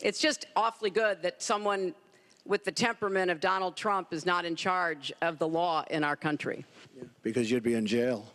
It's just awfully good that someone with the temperament of Donald Trump is not in charge of the law in our country. Because you'd be in jail.